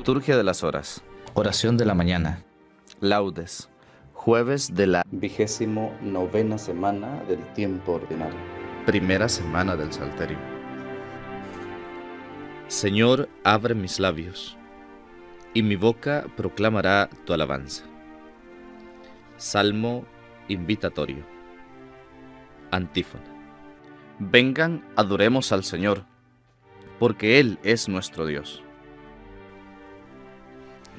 Liturgia de las Horas. Oración de la mañana. Laudes. Jueves de la vigésimo novena semana del tiempo ordinario. primera semana del Salterio. Señor, abre mis labios, y mi boca proclamará tu alabanza. Salmo invitatorio. Antífona. Vengan, adoremos al Señor, porque Él es nuestro Dios.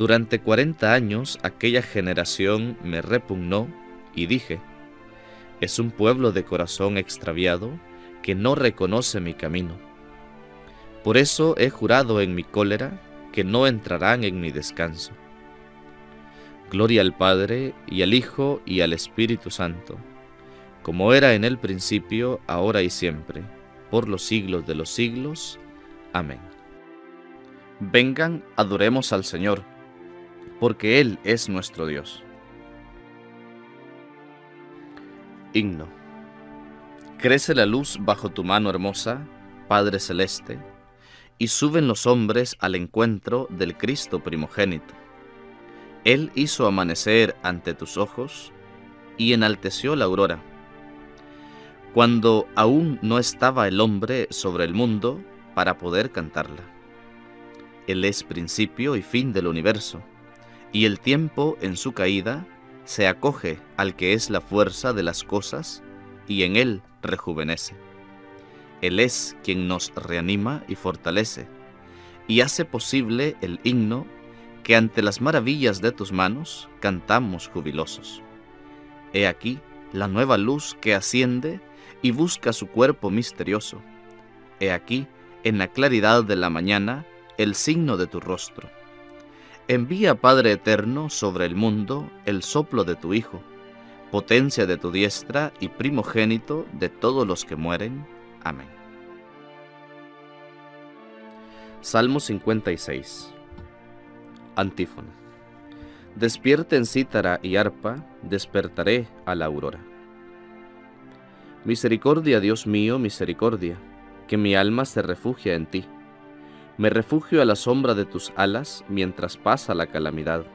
Durante cuarenta años aquella generación me repugnó y dije, es un pueblo de corazón extraviado que no reconoce mi camino. Por eso he jurado en mi cólera que no entrarán en mi descanso. Gloria al Padre y al Hijo y al Espíritu Santo, como era en el principio, ahora y siempre, por los siglos de los siglos. Amén. Vengan, adoremos al Señor, porque Él es nuestro Dios. Himno. Crece la luz bajo tu mano hermosa, Padre Celeste, y suben los hombres al encuentro del Cristo primogénito. Él hizo amanecer ante tus ojos y enalteció la aurora. Cuando aún no estaba el hombre sobre el mundo para poder cantarla. Él es principio y fin del universo, y el tiempo en su caída se acoge al que es la fuerza de las cosas y en él rejuvenece. Él es quien nos reanima y fortalece, y hace posible el himno que ante las maravillas de tus manos cantamos jubilosos. He aquí la nueva luz que asciende y busca su cuerpo misterioso. He aquí, en la claridad de la mañana, el signo de tu rostro. Envía, Padre Eterno, sobre el mundo el soplo de tu Hijo, potencia de tu diestra y primogénito de todos los que mueren. Amén. Salmo 56 Antífona Despierten cítara y arpa, despertaré a la aurora. Misericordia, Dios mío, misericordia, que mi alma se refugia en ti. Me refugio a la sombra de tus alas mientras pasa la calamidad.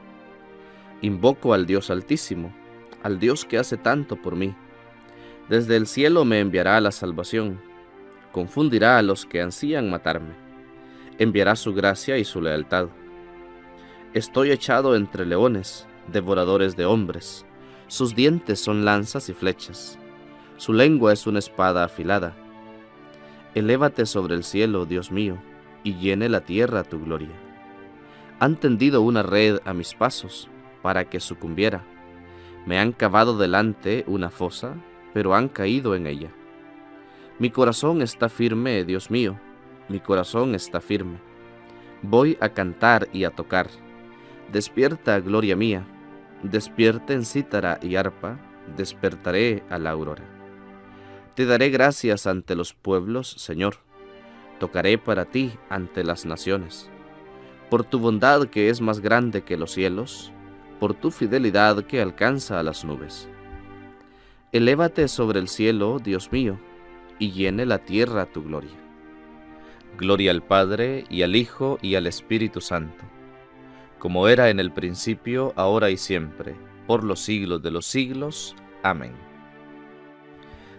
Invoco al Dios Altísimo, al Dios que hace tanto por mí. Desde el cielo me enviará la salvación, confundirá a los que ansían matarme, enviará su gracia y su lealtad. Estoy echado entre leones, devoradores de hombres, sus dientes son lanzas y flechas, su lengua es una espada afilada. Elévate sobre el cielo, Dios mío, y llene la tierra tu gloria. Han tendido una red a mis pasos para que sucumbiera. Me han cavado delante una fosa, pero han caído en ella. Mi corazón está firme, Dios mío, mi corazón está firme. Voy a cantar y a tocar. Despierta, gloria mía, despierten cítara y arpa, despertaré a la aurora. Te daré gracias ante los pueblos, Señor tocaré para ti ante las naciones. Por tu bondad que es más grande que los cielos, por tu fidelidad que alcanza a las nubes. Elévate sobre el cielo, Dios mío, y llene la tierra tu gloria. Gloria al Padre, y al Hijo, y al Espíritu Santo, como era en el principio, ahora y siempre, por los siglos de los siglos. Amén.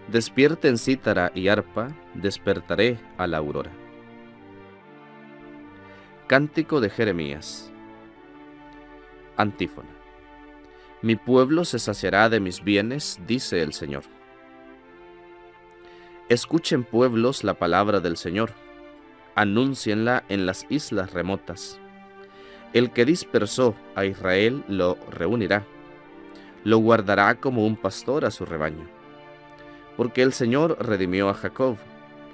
Despierten cítara y arpa, despertaré a la aurora. Cántico de Jeremías. Antífona. Mi pueblo se saciará de mis bienes, dice el Señor. Escuchen pueblos la palabra del Señor, anúncienla en las islas remotas. El que dispersó a Israel lo reunirá, lo guardará como un pastor a su rebaño. Porque el Señor redimió a Jacob,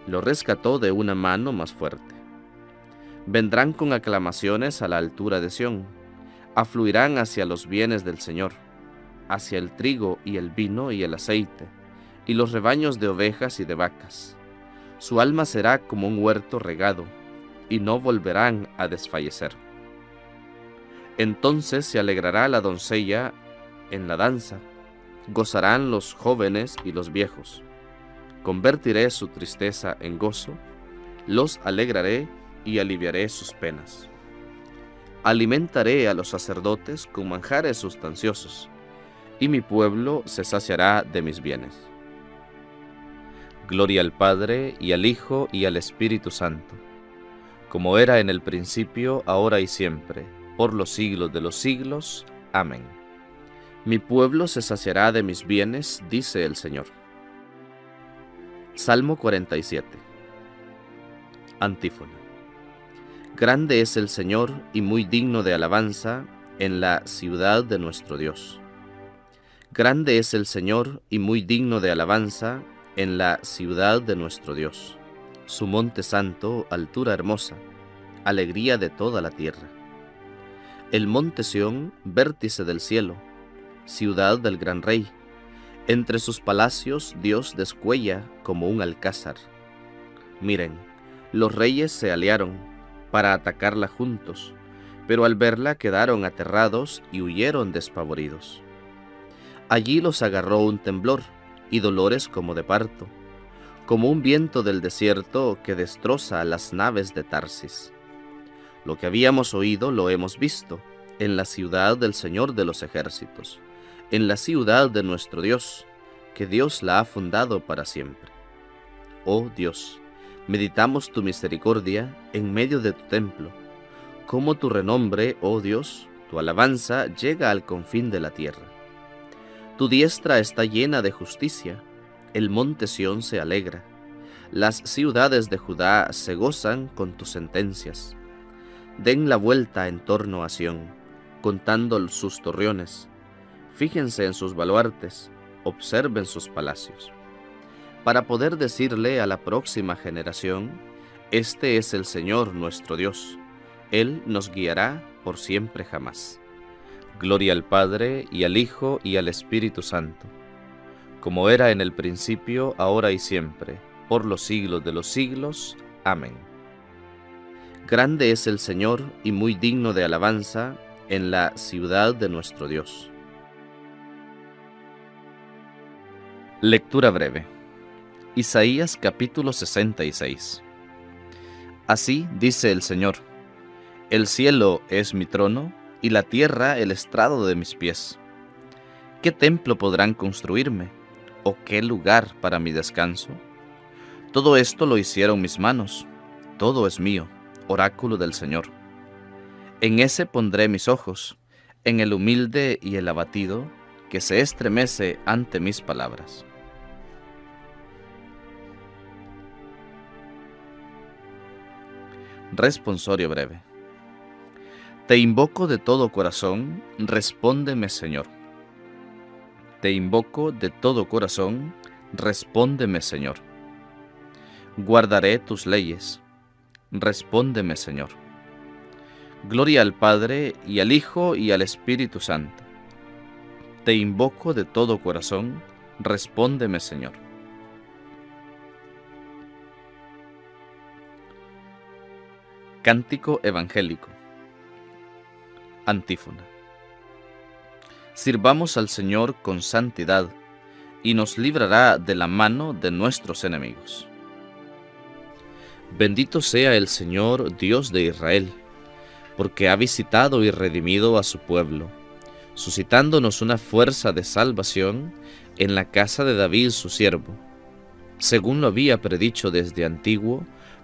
lo rescató de una mano más fuerte. Vendrán con aclamaciones a la altura de Sión, afluirán hacia los bienes del Señor, hacia el trigo y el vino y el aceite y los rebaños de ovejas y de vacas. Su alma será como un huerto regado, y no volverán a desfallecer. Entonces se alegrará la doncella en la danza, gozarán los jóvenes y los viejos. Convertiré su tristeza en gozo, los alegraré y aliviaré sus penas. Alimentaré a los sacerdotes con manjares sustanciosos, y mi pueblo se saciará de mis bienes. Gloria al Padre, y al Hijo, y al Espíritu Santo, como era en el principio, ahora y siempre, por los siglos de los siglos. Amén. Mi pueblo se saciará de mis bienes, dice el Señor. Salmo 47 Antífona Grande es el Señor y muy digno de alabanza en la ciudad de nuestro Dios. Grande es el Señor y muy digno de alabanza en la ciudad de nuestro Dios, su monte santo, altura hermosa, alegría de toda la tierra. El monte Sión, vértice del cielo, ciudad del gran rey, entre sus palacios Dios descuella como un alcázar. Miren, los reyes se aliaron para atacarla juntos, pero al verla quedaron aterrados y huyeron despavoridos. Allí los agarró un temblor, y dolores como de parto, como un viento del desierto que destroza las naves de Tarsis. Lo que habíamos oído lo hemos visto en la ciudad del Señor de los ejércitos, en la ciudad de nuestro Dios, que Dios la ha fundado para siempre. Oh Dios, meditamos tu misericordia en medio de tu templo, como tu renombre, oh Dios, tu alabanza llega al confín de la tierra. Tu diestra está llena de justicia, el monte Sión se alegra, las ciudades de Judá se gozan con tus sentencias. Den la vuelta en torno a Sión, contando sus torreones, fíjense en sus baluartes, observen sus palacios, para poder decirle a la próxima generación, Este es el Señor nuestro Dios, Él nos guiará por siempre jamás. Gloria al Padre, y al Hijo, y al Espíritu Santo, como era en el principio, ahora y siempre, por los siglos de los siglos. Amén. Grande es el Señor y muy digno de alabanza en la ciudad de nuestro Dios. Lectura breve. Isaías capítulo 66. Así dice el Señor, el cielo es mi trono, y la tierra el estrado de mis pies. ¿Qué templo podrán construirme? ¿O qué lugar para mi descanso? Todo esto lo hicieron mis manos, todo es mío, oráculo del Señor. En ese pondré mis ojos, en el humilde y el abatido, que se estremece ante mis palabras. Responsorio breve. Te invoco de todo corazón, respóndeme Señor. Te invoco de todo corazón, respóndeme Señor. Guardaré tus leyes, respóndeme Señor. Gloria al Padre y al Hijo y al Espíritu Santo. Te invoco de todo corazón, respóndeme Señor. Cántico Evangélico Antífona. Sirvamos al Señor con santidad, y nos librará de la mano de nuestros enemigos. Bendito sea el Señor Dios de Israel, porque ha visitado y redimido a su pueblo, suscitándonos una fuerza de salvación en la casa de David su siervo, según lo había predicho desde antiguo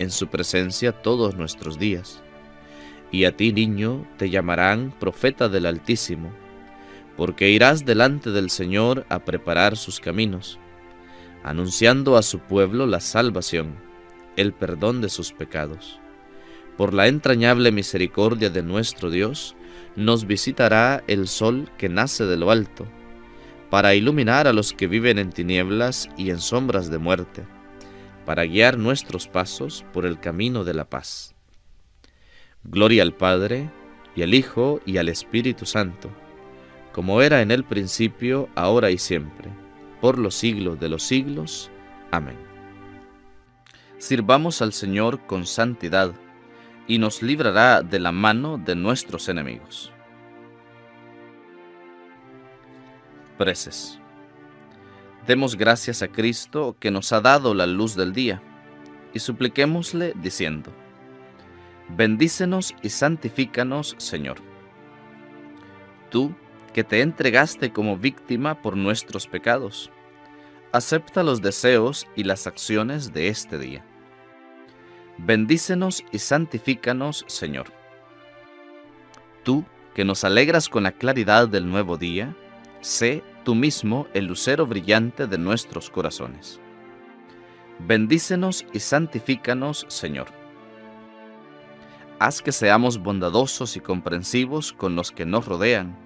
en su presencia todos nuestros días. Y a ti, niño, te llamarán profeta del Altísimo, porque irás delante del Señor a preparar sus caminos, anunciando a su pueblo la salvación, el perdón de sus pecados por la entrañable misericordia de nuestro Dios, nos visitará el sol que nace de lo alto, para iluminar a los que viven en tinieblas y en sombras de muerte, para guiar nuestros pasos por el camino de la paz. Gloria al Padre, y al Hijo, y al Espíritu Santo, como era en el principio, ahora y siempre, por los siglos de los siglos. Amén. Sirvamos al Señor con santidad, y nos librará de la mano de nuestros enemigos. Preces. Demos gracias a Cristo que nos ha dado la luz del día, y supliquémosle diciendo, Bendícenos y santifícanos, Señor. Tú, que te entregaste como víctima por nuestros pecados, acepta los deseos y las acciones de este día Bendícenos y santifícanos, Señor. Tú, que nos alegras con la claridad del nuevo día, sé tú mismo el lucero brillante de nuestros corazones. Bendícenos y santifícanos, Señor. Haz que seamos bondadosos y comprensivos con los que nos rodean,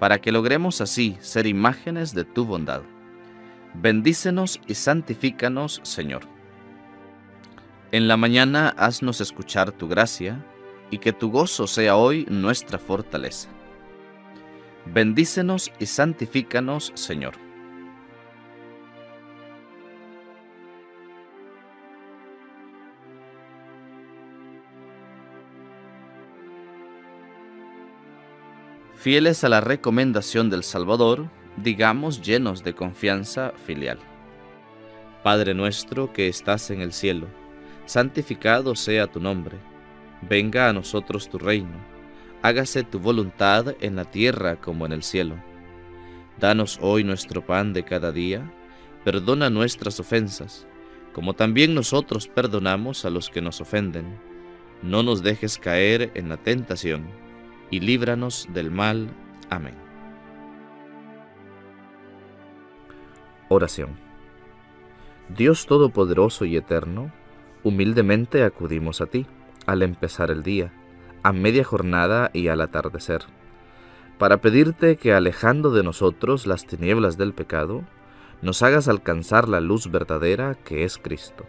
para que logremos así ser imágenes de tu bondad. Bendícenos y santifícanos, Señor. En la mañana haznos escuchar tu gracia, y que tu gozo sea hoy nuestra fortaleza. Bendícenos y santifícanos, Señor. Fieles a la recomendación del Salvador, digamos llenos de confianza filial. Padre nuestro que estás en el cielo, santificado sea tu nombre, venga a nosotros tu reino, hágase tu voluntad en la tierra como en el cielo. Danos hoy nuestro pan de cada día, perdona nuestras ofensas, como también nosotros perdonamos a los que nos ofenden. No nos dejes caer en la tentación, y líbranos del mal. Amén. Oración. Dios Todopoderoso y Eterno, Humildemente acudimos a ti, al empezar el día, a media jornada y al atardecer, para pedirte que alejando de nosotros las tinieblas del pecado, nos hagas alcanzar la luz verdadera que es Cristo,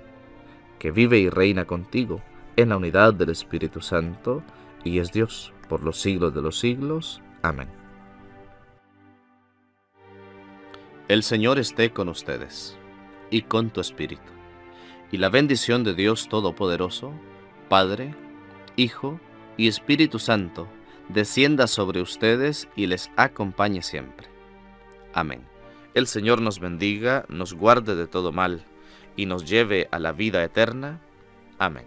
que vive y reina contigo en la unidad del Espíritu Santo y es Dios por los siglos de los siglos. Amén. El Señor esté con ustedes y con tu Espíritu y la bendición de Dios Todopoderoso, Padre, Hijo y Espíritu Santo, descienda sobre ustedes y les acompañe siempre. Amén. El Señor nos bendiga, nos guarde de todo mal y nos lleve a la vida eterna. Amén.